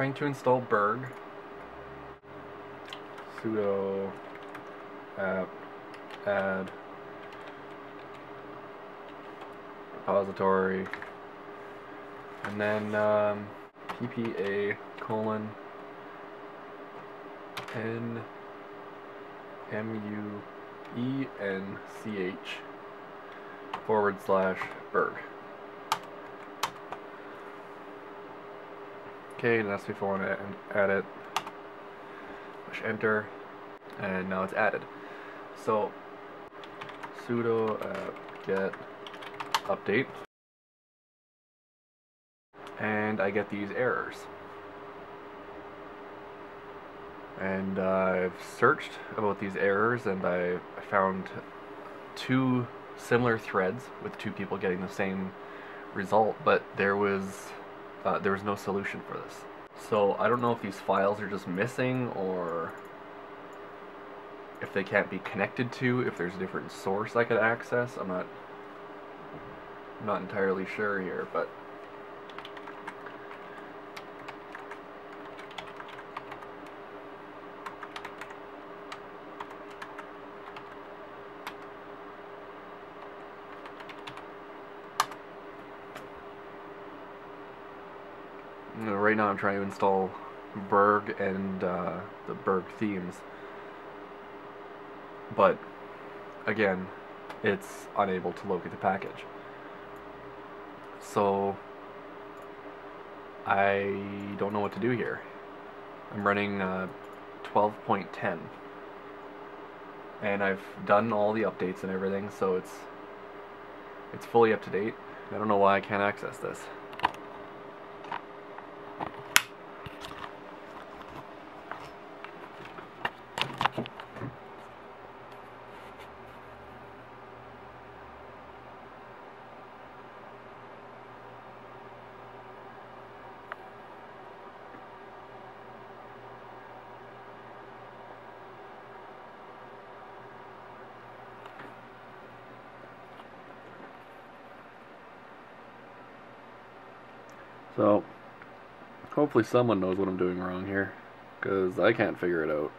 trying to install BURG. sudo apt add repository and then um, ppa colon n m u e n c h forward slash Burg. Okay, and that's if I want to add it. Push enter, and now it's added. So sudo apt get update, and I get these errors. And uh, I've searched about these errors, and I found two similar threads with two people getting the same result, but there was uh, there was no solution for this. So I don't know if these files are just missing or if they can't be connected to, if there's a different source I could access. I'm not I'm not entirely sure here, but right now I'm trying to install BURG and uh, the BURG themes. But, again, it's unable to locate the package. So, I don't know what to do here. I'm running uh, 12.10 and I've done all the updates and everything so it's it's fully up to date. I don't know why I can't access this. So, hopefully someone knows what I'm doing wrong here, because I can't figure it out.